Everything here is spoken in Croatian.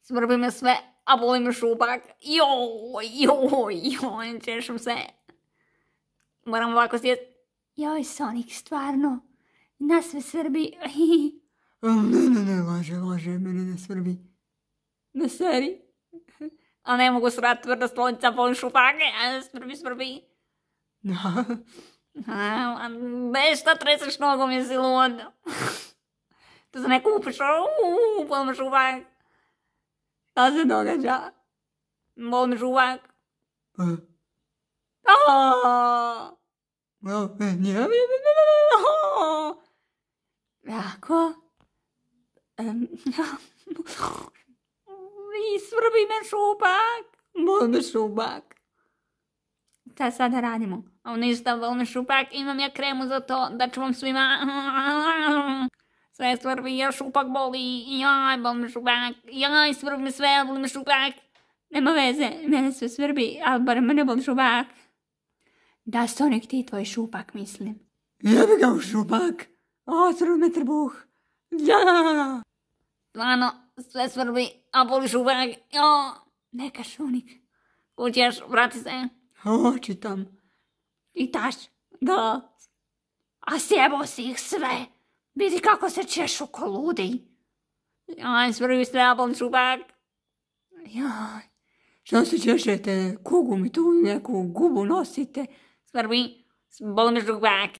Svrbi me sve, a boli me šupak. Joj, joj, joj, češem se. Moram ovako sjest. Joj, Sonic, stvarno. Na sve svrbi. Ne, ne, ne, laže, laže, mene ne svrbi. Ne seri. A ne mogu srat tvrda stolica, volim šupake, a svrbi, svrbi. Da. Be, šta treseš nogom, jesi lud? Tu se ne kupiš, uuu, volim šupak. Šta se događa? Pa, Aaaa! well, e, nije, Jako? I svrbi me šupak. Bol me šupak. Šta sada radimo? O, ništa, bol me šupak. Imam ja kremu za to. Da ću vam svima... Sve svrbi, ja šupak boli. Jaj, bol me šupak. Jaj, svrbi me sve, boli me šupak. Nema veze, mene sve svrbi, ali bar mene boli šupak. Da, Sonic, ti tvoj šupak, mislim. jebi ga u šupak. O, svrbi me trbuh. Ja! Stvarno, sve svrbi, a boli šupak. Jo, neka šunik. Kućeš, vrati se. O, čitam. I taš. Da. A sjebo si ih sve. Vidi kako se češu ko ludi. Aj, svrbi sve, a boli šupak. Jaj. Što se češete? Kugu mi tu neku gubu nosite. Svrbi, boli me šupak.